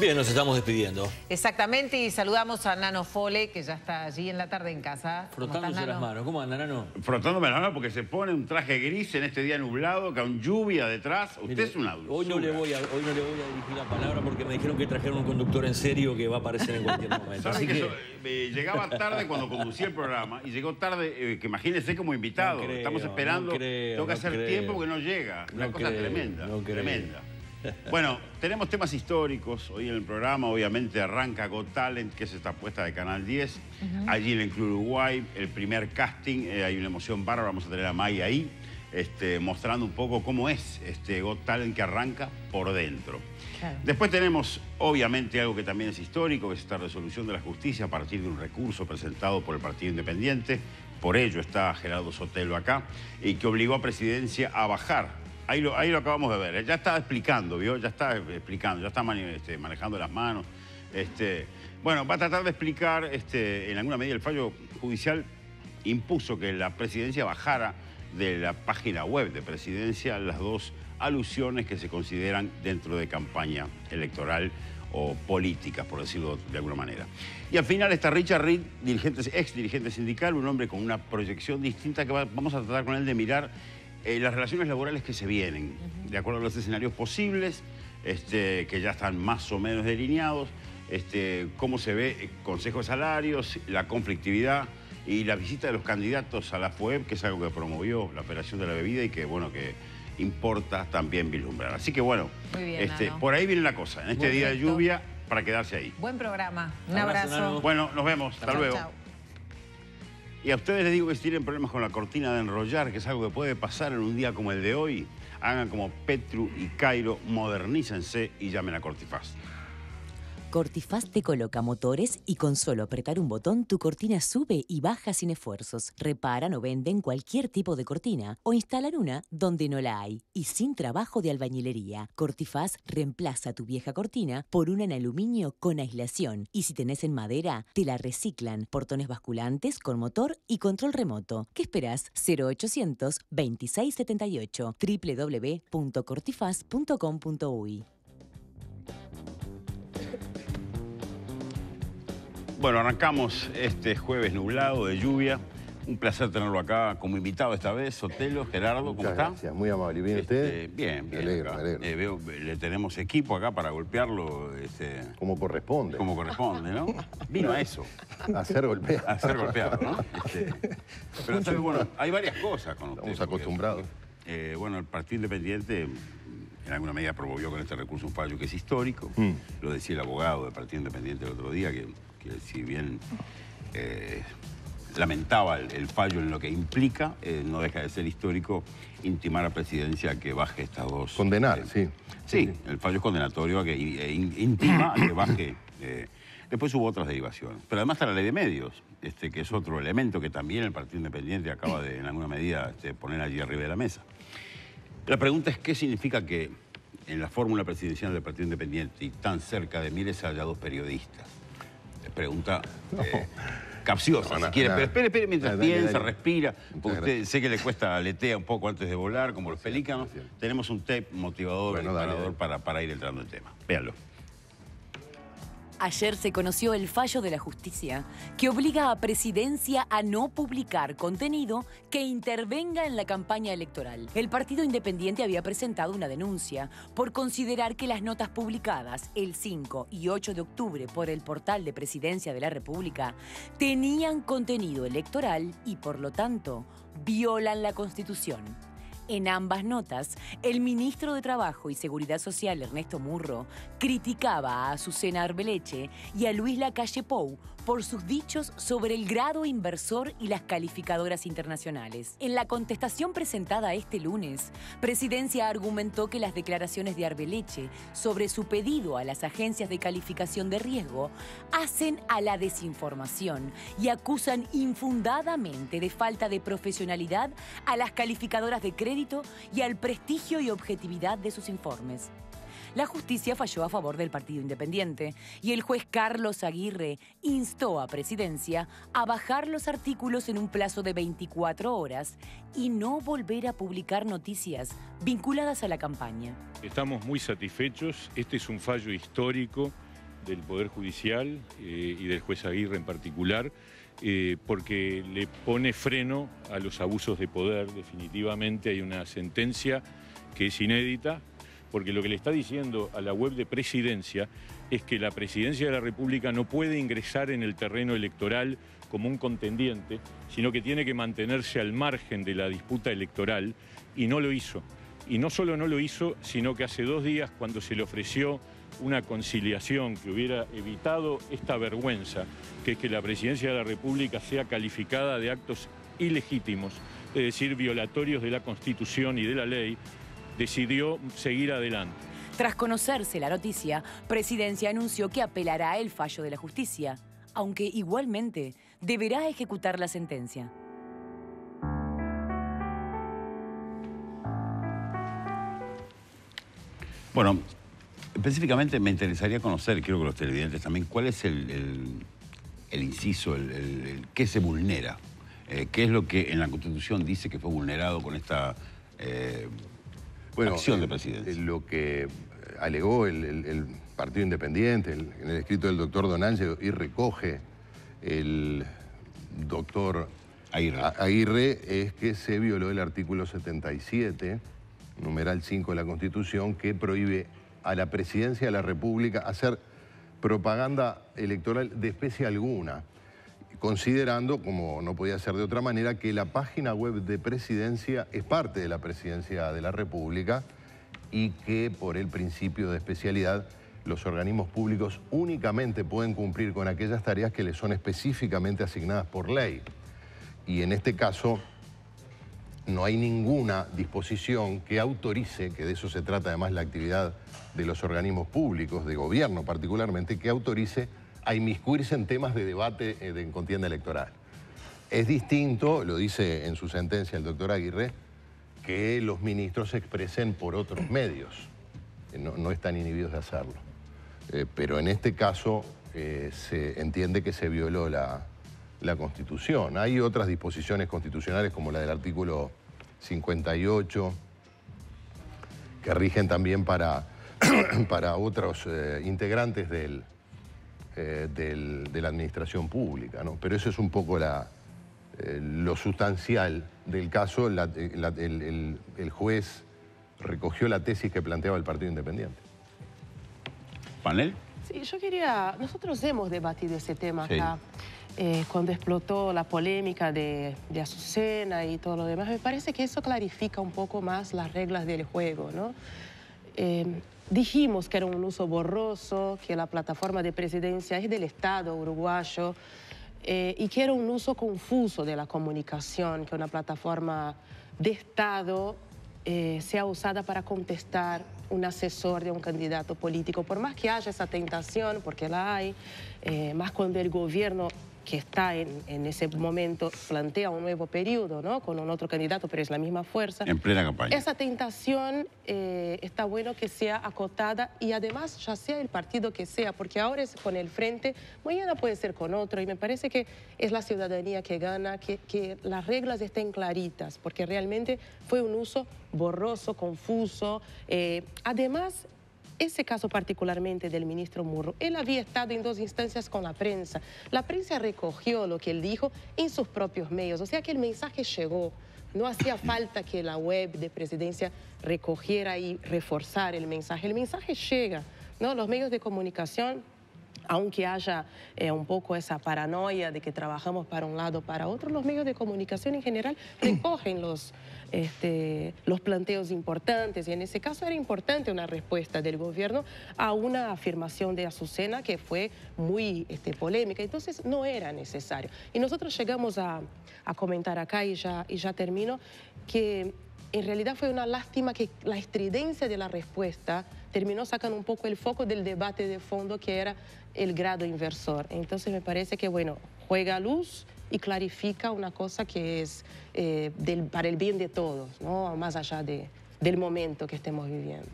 Bien, nos estamos despidiendo. Exactamente, y saludamos a Nano Fole, que ya está allí en la tarde en casa. Frotándose las manos. ¿Cómo anda, Nano? Frotándome las manos porque se pone un traje gris en este día nublado, con lluvia detrás. Usted es un adulto. Hoy no, le voy a, hoy no le voy a dirigir la palabra porque me dijeron que trajeron un conductor en serio que va a aparecer en cualquier momento. Así que, eh, llegaba tarde cuando conducía el programa y llegó tarde, eh, que imagínese como invitado. Estamos esperando. tengo que hacer tiempo porque no llega. Una cosa tremenda. Tremenda. Bueno, tenemos temas históricos hoy en el programa. Obviamente arranca Got Talent, que es esta apuesta de Canal 10. Allí en el Club Uruguay, el primer casting, eh, hay una emoción bárbara. Vamos a tener a May ahí, este, mostrando un poco cómo es este Got Talent que arranca por dentro. Después tenemos, obviamente, algo que también es histórico, que es esta resolución de la justicia a partir de un recurso presentado por el Partido Independiente. Por ello está Gerardo Sotelo acá, y que obligó a Presidencia a bajar Ahí lo, acabamos de ver. Ya está explicando, ¿vio? Ya está explicando, ya está este, manejando las manos. Este, bueno, va a tratar de explicar, este, en alguna medida, el fallo judicial impuso que la presidencia bajara de la página web de presidencia las dos alusiones que se consideran dentro de campaña electoral o políticas, por decirlo de alguna manera. Y al final está Richard Reed, ex dirigente sindical, un hombre con una proyección distinta que vamos a tratar con él de mirar eh, las relaciones laborales que se vienen, de acuerdo a los escenarios posibles, este, que ya están más o menos delineados, este, cómo se ve el Consejo de Salarios, la conflictividad y la visita de los candidatos a la FUEB, que es algo que promovió la operación de la bebida y que, bueno, que importa también vislumbrar. Así que, bueno, este, por ahí viene la cosa, en este día de lluvia, para quedarse ahí. Buen programa, un abrazo. Bueno, nos vemos, hasta luego. Y a ustedes les digo que si tienen problemas con la cortina de enrollar, que es algo que puede pasar en un día como el de hoy, hagan como Petru y Cairo, modernícense y llamen a Cortifaz. Cortifaz te coloca motores y con solo apretar un botón tu cortina sube y baja sin esfuerzos. Reparan o venden cualquier tipo de cortina o instalan una donde no la hay y sin trabajo de albañilería. Cortifaz reemplaza tu vieja cortina por una en aluminio con aislación y si tenés en madera te la reciclan. Portones basculantes con motor y control remoto. ¿Qué esperas? 0800 2678 www.cortifaz.com.uy Bueno, arrancamos este jueves nublado de lluvia. Un placer tenerlo acá como invitado esta vez. Sotelo, Gerardo, ¿cómo está? Gracias, muy amable. ¿Y bien usted? Este, bien, bien. Me alegro, me alegro. Eh, veo, le tenemos equipo acá para golpearlo. Este, como corresponde. Como corresponde, ¿no? Vino a eso. A ser golpeado. A ser golpeado, ¿no? Este, pero bueno, hay varias cosas con usted. Estamos acostumbrados. Eh, bueno, el Partido Independiente en alguna medida promovió con este recurso un fallo que es histórico. Mm. Lo decía el abogado del Partido Independiente el otro día, que que si bien eh, lamentaba el, fallo en lo que implica, eh, no deja de ser histórico intimar a presidencia que baje estas dos... Condenar, sí. sí. el fallo es condenatorio a que e intima a que baje... Eh, después hubo otras derivaciones. Pero además está la ley de medios, este, que es otro elemento que también el Partido Independiente acaba de, en alguna medida, este, poner allí arriba de la mesa. La pregunta es qué significa que en la fórmula presidencial del Partido Independiente y tan cerca de Mires haya dos periodistas pregunta eh, capciosa, si quiere. Pero espere, espere mientras piensa, respira. Porque usted sé que le cuesta aletea un poco antes de volar, como los pelícanos. Tenemos un tape motivador, bueno, para, para ir entrando en tema. Véanlo. Ayer se conoció el fallo de la justicia que obliga a Presidencia a no publicar contenido que intervenga en la campaña electoral. El Partido Independiente había presentado una denuncia por considerar que las notas publicadas el 5 y 8 de octubre por el portal de Presidencia de la República tenían contenido electoral y por lo tanto violan la Constitución. En ambas notas, el ministro de Trabajo y Seguridad Social, Ernesto Murro, criticaba a Azucena Arbeleche y a Luis Lacalle Pou por sus dichos sobre el grado inversor y las calificadoras internacionales. En la contestación presentada este lunes, Presidencia argumentó que las declaraciones de Arbeleche sobre su pedido a las agencias de calificación de riesgo hacen a la desinformación y acusan infundadamente de falta de profesionalidad a las calificadoras de crédito y al prestigio y objetividad de sus informes. La justicia falló a favor del Partido Independiente y el juez Carlos Aguirre instó a Presidencia a bajar los artículos en un plazo de 24 horas y no volver a publicar noticias vinculadas a la campaña. Estamos muy satisfechos, este es un fallo histórico del Poder Judicial eh, y del juez Aguirre en particular, eh, porque le pone freno a los abusos de poder. Definitivamente hay una sentencia que es inédita, porque lo que le está diciendo a la web de presidencia es que la presidencia de la República no puede ingresar en el terreno electoral como un contendiente, sino que tiene que mantenerse al margen de la disputa electoral y no lo hizo. Y no solo no lo hizo, sino que hace dos días cuando se le ofreció una conciliación que hubiera evitado esta vergüenza, que es que la presidencia de la República sea calificada de actos ilegítimos, es decir, violatorios de la Constitución y de la ley, decidió seguir adelante. Tras conocerse la noticia, Presidencia anunció que apelará el fallo de la justicia, aunque igualmente deberá ejecutar la sentencia. Bueno, específicamente me interesaría conocer, quiero que los televidentes también, cuál es el, inciso, el, qué se vulnera, eh, qué es lo que en la Constitución dice que fue vulnerado con esta eh, acción de presidencia. Lo que alegó el, Partido Independiente en el escrito del doctor Don Ángel y recoge el doctor Aguirre. es que se violó el artículo 77, numeral 5 de la Constitución, que prohíbe a la presidencia de la República hacer propaganda electoral de especie alguna, considerando, como no podía ser de otra manera, que la página web de presidencia es parte de la presidencia de la República y que por el principio de especialidad los organismos públicos únicamente pueden cumplir con aquellas tareas que les son específicamente asignadas por ley. Y en este caso no hay ninguna disposición que autorice, que de eso se trata además la actividad de los organismos públicos, de gobierno particularmente, que autorice a inmiscuirse en temas de debate eh, de contienda electoral. Es distinto, lo dice en su sentencia el doctor Aguirre, que los ministros se expresen por otros medios. No, están inhibidos de hacerlo. Eh, pero en este caso eh, se entiende que se violó la, Constitución. Hay otras disposiciones constitucionales como la del artículo 58 que rigen también para, para otros eh, integrantes del, de la administración pública. ¿no? Pero eso es un poco la, lo sustancial del caso. el juez recogió la tesis que planteaba el Partido Independiente. ¿Panel? Sí, yo quería... Nosotros hemos debatido ese tema acá. Eh, cuando explotó la polémica de, Azucena y todo lo demás, me parece que eso clarifica un poco más las reglas del juego, ¿no? Eh, dijimos que era un uso borroso, que la plataforma de presidencia es del Estado uruguayo eh, y que era un uso confuso de la comunicación, que una plataforma de Estado sea usada para contestar un asesor de un candidato político, por más que haya esa tentación, porque la hay, eh, más cuando el gobierno que está en, ese momento plantea un nuevo periodo, ¿no? Con un otro candidato, pero es la misma fuerza. En plena campaña. Esa tentación eh, está bueno que sea acotada y además ya sea el partido que sea, porque ahora es con el frente, mañana puede ser con otro y me parece que es la ciudadanía que gana, que, que las reglas estén claritas, porque realmente fue un uso borroso, confuso. Eh, además, ese caso particularmente del ministro Murro, él había estado en dos instancias con la prensa. La prensa recogió lo que él dijo en sus propios medios, o sea que el mensaje llegó. No hacía falta que la web de presidencia recogiera y reforzara el mensaje. El mensaje llega, ¿no? Los medios de comunicación aunque haya eh, un poco esa paranoia de que trabajamos para un lado o para otro, los medios de comunicación en general recogen los, este, los planteos importantes y en ese caso era importante una respuesta del gobierno a una afirmación de Azucena que fue muy este, polémica, entonces no era necesario. Y nosotros llegamos a, comentar acá y ya, y ya termino que en realidad fue una lástima que la estridencia de la respuesta terminó sacando un poco el foco del debate de fondo que era el grado inversor. Entonces me parece que, bueno, juega luz y clarifica una cosa que es eh, para el bien de todos, ¿no? más allá de, del momento que estemos viviendo.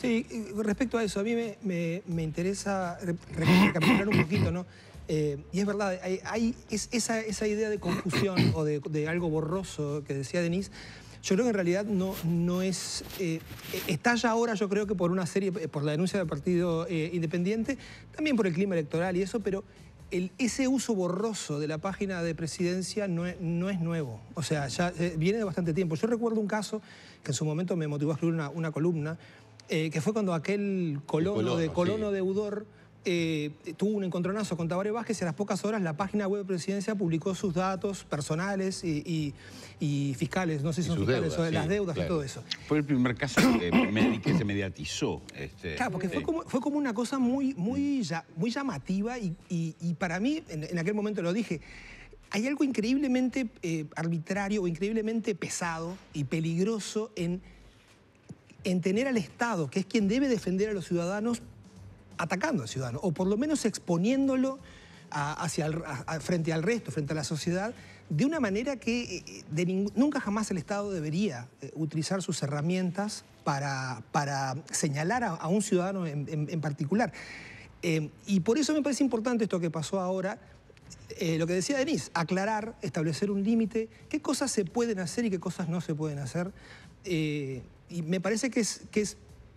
Sí, respecto a eso, a mí me, me, interesa recapitular un poquito, ¿no? Eh, y es verdad, hay, esa, esa, idea de confusión o de, de, algo borroso que decía Denise, Yo creo que en realidad no, no es... Eh, está ya ahora, yo creo que por una serie, por la denuncia del Partido eh, Independiente, también por el clima electoral y eso, pero el, ese uso borroso de la página de presidencia no es, no es nuevo. O sea, ya eh, viene de bastante tiempo. Yo recuerdo un caso que en su momento me motivó a escribir una, columna, que fue cuando aquel colono, de, colono deudor eh, tuvo un encontronazo con Tabaré Vázquez y a las pocas horas la página web de presidencia publicó sus datos personales y, fiscales, no sé si son fiscales, las deudas y todo eso. Fue el primer caso que, se mediatizó. Este, claro, porque fue, como, una cosa muy, muy, muy llamativa y, para mí, en, aquel momento lo dije, hay algo increíblemente eh, arbitrario o increíblemente pesado y peligroso en, en tener al Estado, que es quien debe defender a los ciudadanos, atacando al ciudadano, o por lo menos exponiéndolo hacia frente al resto, frente a la sociedad, de una manera que eh, nunca jamás el Estado debería eh, utilizar sus herramientas para, señalar a, un ciudadano en, particular. Eh, y por eso me parece importante esto que pasó ahora, lo que decía Denise, aclarar, establecer un límite, qué cosas se pueden hacer y qué cosas no se pueden hacer. y me parece que es, que es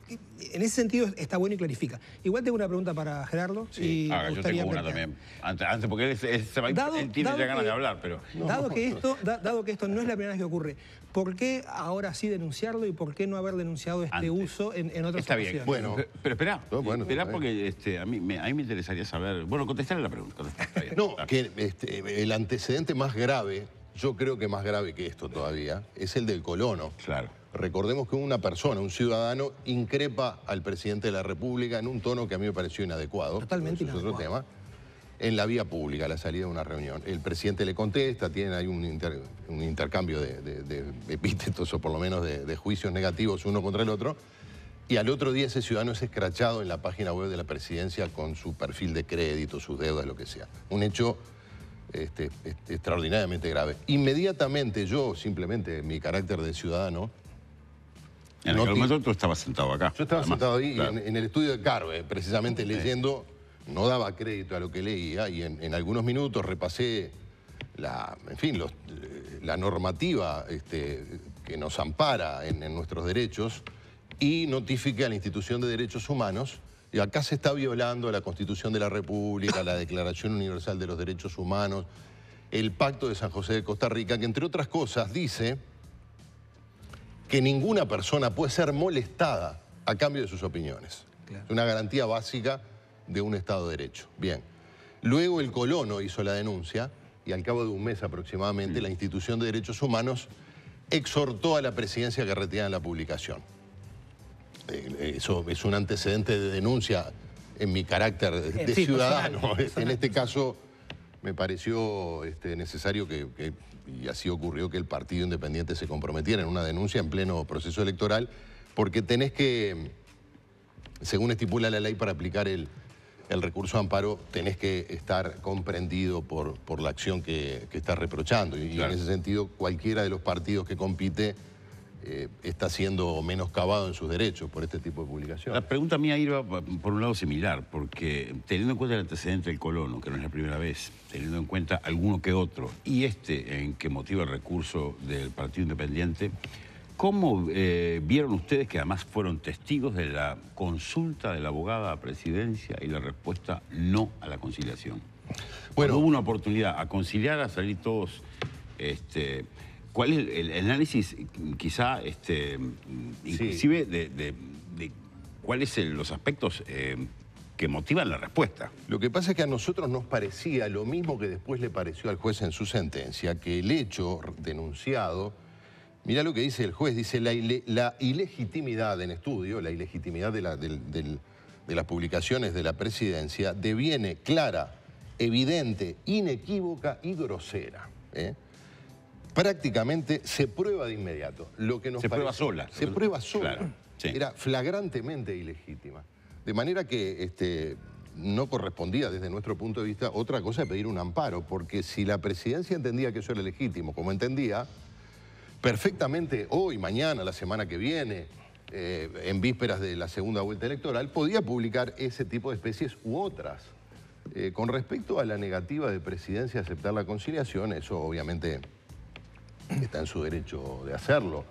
en ese sentido está bueno y clarifica. Igual tengo una pregunta para Gerardo. Sí, ah, yo tengo una también. Antes, porque él, se va, dado, tiene ya ganas de hablar, pero... Dado, que esto, dado que esto no es la primera vez que ocurre, ¿por qué ahora sí denunciarlo y por qué no haber denunciado este uso en, en otras Está bien, bueno. Pero, espera, bueno, espera porque este, a, mí, me, a mí me interesaría saber... Bueno, contestarle la pregunta. no, que este, el antecedente más grave, yo creo que más grave que esto todavía, es el del colono. Claro. Recordemos que una persona, un ciudadano, increpa al presidente de la República en un tono que a mí me pareció inadecuado. Totalmente es otro tema. En la vía pública, a la salida de una reunión. El presidente le contesta, tiene ahí un, intercambio de, epítetos o por lo menos de, juicios negativos uno contra el otro. Y al otro día ese ciudadano es escrachado en la página web de la presidencia con su perfil de crédito, sus deudas, lo que sea. Un hecho este, este, extraordinariamente grave. Inmediatamente yo, simplemente mi carácter de ciudadano, en aquel momento tú estabas sentado acá. Yo estaba sentado ahí en, el estudio de Carve, precisamente leyendo, no daba crédito a lo que leía y en, algunos minutos repasé la, en fin, eh, la normativa este, que nos ampara en, nuestros derechos y notifiqué a la Institución de Derechos Humanos. Y acá se está violando la Constitución de la República, la Declaración Universal de los Derechos Humanos, el Pacto de San José de Costa Rica, que entre otras cosas dice que ninguna persona puede ser molestada a cambio de sus opiniones. Es una garantía básica de un Estado de Derecho. Bien. Luego el colono hizo la denuncia y al cabo de un mes aproximadamente la institución de derechos humanos exhortó a la presidencia que retiraran la publicación. Eh, eso es un antecedente de denuncia en mi carácter de, ciudadano. En este caso me pareció este, necesario que y así ocurrió que el Partido Independiente se comprometiera en una denuncia en pleno proceso electoral, porque tenés que, según estipula la ley para aplicar el, recurso de amparo, tenés que estar comprendido por, por la acción que, que estás reprochando. Y, en ese sentido, cualquiera de los partidos que compite eh, está siendo menoscabado en sus derechos por este tipo de publicación. La pregunta mía iba por un lado similar, porque teniendo en cuenta el antecedente del colono, que no es la primera vez, teniendo en cuenta alguno que otro, y este en que motiva el recurso del Partido Independiente, ¿cómo eh, vieron ustedes que además fueron testigos de la consulta de la abogada a presidencia y la respuesta no a la conciliación? Bueno, hubo una oportunidad a conciliar, a salir todos... Este, ¿Cuál es el, análisis, quizá, este, inclusive, de, cuáles son los aspectos eh, que motivan la respuesta? Lo que pasa es que a nosotros nos parecía lo mismo que después le pareció al juez en su sentencia, que el hecho denunciado, mira lo que dice el juez, dice la, ilegitimidad en estudio, la ilegitimidad de, de las publicaciones de la presidencia deviene clara, evidente, inequívoca y grosera. ¿eh? Prácticamente se prueba de inmediato. Lo que nos se prueba sola. Se prueba sola. Era flagrantemente ilegítima. De manera que este, no correspondía desde nuestro punto de vista otra cosa de pedir un amparo, porque si la presidencia entendía que eso era legítimo, como entendía, perfectamente hoy, mañana, la semana que viene, eh, en vísperas de la segunda vuelta electoral, podía publicar ese tipo de especies u otras. Eh, con respecto a la negativa de presidencia a aceptar la conciliación, eso obviamente está en su derecho de hacerlo.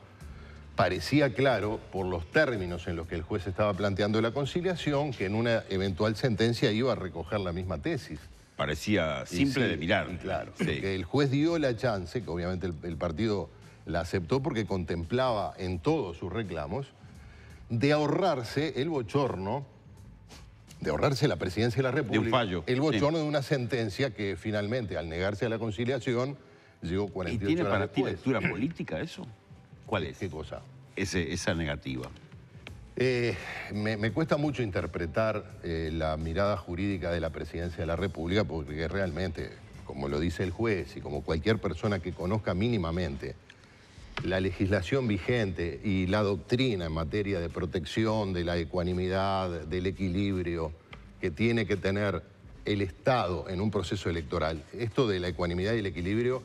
parecía claro, por los términos en los que el juez estaba planteando la conciliación, que en una eventual sentencia iba a recoger la misma tesis. Parecía simple de mirar. claro, que el juez dio la chance, que obviamente el, partido la aceptó porque contemplaba en todos sus reclamos, de ahorrarse el bochorno, de ahorrarse la presidencia de la República, de un fallo, el bochorno de una sentencia que finalmente, al negarse a la conciliación, llegó 48 ¿Y tiene para ti lectura política eso? ¿Cuál es? ¿Qué cosa? esa negativa. Eh, me, cuesta mucho interpretar eh, la mirada jurídica de la presidencia de la República porque realmente, como lo dice el juez y como cualquier persona que conozca mínimamente la legislación vigente y la doctrina en materia de protección, de la ecuanimidad, del equilibrio que tiene que tener el Estado en un proceso electoral, esto de la ecuanimidad y el equilibrio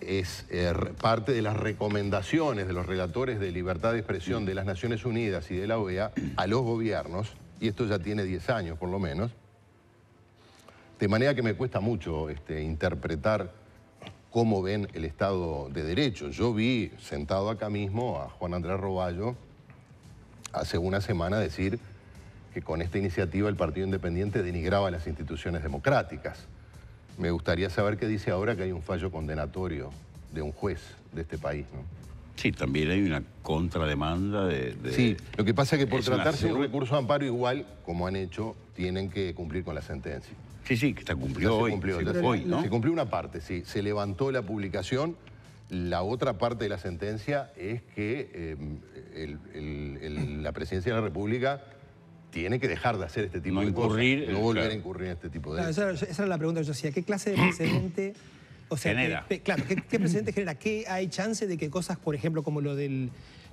es eh, parte de las recomendaciones de los relatores de libertad de expresión de las Naciones Unidas y de la OEA a los gobiernos, y esto ya tiene 10 años por lo menos, de manera que me cuesta mucho este, interpretar cómo ven el Estado de Derecho. Yo vi sentado acá mismo a Juan Andrés Roballo hace una semana decir que con esta iniciativa el Partido Independiente denigraba las instituciones democráticas. Me gustaría saber qué dice ahora que hay un fallo condenatorio de un juez de este país, ¿no? Sí, también hay una contrademanda de... Sí, lo que pasa es que por tratarse de un recurso de amparo igual, como han hecho, tienen que cumplir con la sentencia. Sí, sí, que está cumplido hoy. Se cumplió, hoy, ¿no? Se cumplió una parte, sí. Se levantó la publicación. La otra parte de la sentencia es que eh, la presidencia de la República tiene que dejar de hacer este tipo de cosas. No volver a incurrir en este tipo de... esa, era la pregunta que yo hacía. ¿Qué clase de precedente... O sea, genera. claro, ¿qué, precedente genera? ¿Qué hay chance de que cosas, por ejemplo, como lo del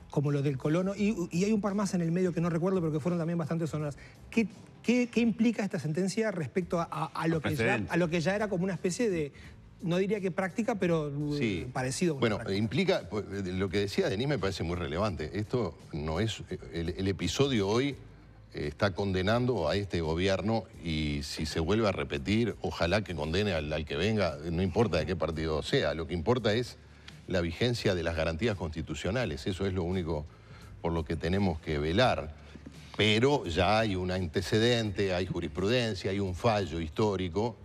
como lo del colono, y, hay un par más en el medio que no recuerdo, pero que fueron también bastante sonoras. ¿Qué, qué, implica esta sentencia respecto a, lo que ya, a lo que ya era como una especie de, no diría que práctica, pero uh, parecido. bueno, implica, pues, lo que decía Denis me parece muy relevante. Esto no es, el episodio hoy está condenando a este gobierno y si se vuelve a repetir, ojalá que condene al, que venga, no importa de qué partido sea, lo que importa es la vigencia de las garantías constitucionales, eso es lo único por lo que tenemos que velar. Pero ya hay un antecedente, hay jurisprudencia, hay un fallo histórico.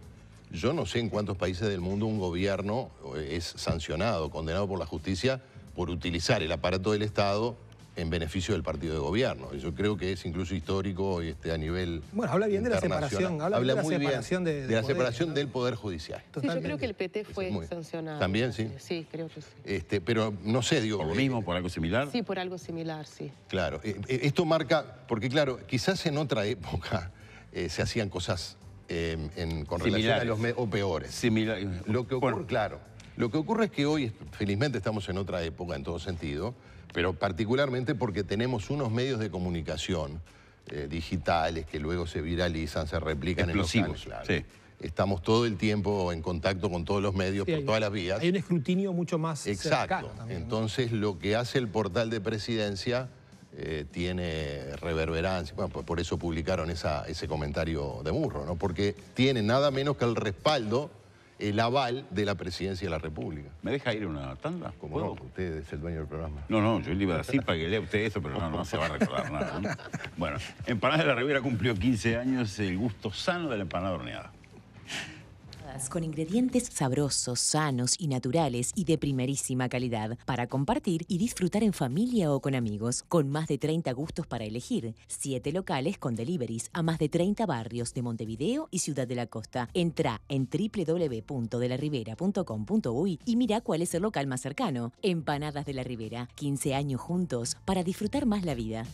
Yo no sé en cuántos países del mundo un gobierno es sancionado, condenado por la justicia por utilizar el aparato del Estado en beneficio del partido de gobierno. Yo creo que es incluso histórico este, a nivel Bueno, habla bien de la separación, habla, de la separación, de, la separación del Poder Judicial. Sí, yo creo que el PT fue sancionado. ¿También, sí? Sí, creo que sí. Este, pero no sé, digo... ¿Por lo mismo, por algo similar? Sí, por algo similar, sí. Claro. Eh, eh, esto marca, porque claro, quizás en otra época eh, se hacían cosas con relación a los... o peores. Similar. Lo que ocurre, claro, lo que ocurre es que hoy, felizmente estamos en otra época en todo sentido, pero particularmente porque tenemos unos medios de comunicación eh, digitales que luego se viralizan, se replican en los canales. Sí. Estamos todo el tiempo en contacto con todos los medios por todas las vías. Hay un escrutinio mucho más Exacto. Entonces lo que hace el portal de presidencia eh, tiene reverberancia. Bueno, pues por eso publicaron ese comentario de Murro, ¿no? Porque tiene nada menos que el respaldo el aval de la presidencia de la República. ¿Me deja ir una tanda? Como no, usted es el dueño del programa. No, no, yo le iba a decir para que lea usted eso, pero no, no se va a recordar nada. Bueno, Empanadas de la Ribera cumplió 15 años el gusto sano de la empanada horneada con ingredientes sabrosos, sanos y naturales y de primerísima calidad para compartir y disfrutar en familia o con amigos, con más de 30 gustos para elegir, 7 locales con deliveries a más de 30 barrios de Montevideo y Ciudad de la Costa. Entra en www.delaribera.com.uy y mira cuál es el local más cercano. Empanadas de la Ribera, 15 años juntos para disfrutar más la vida.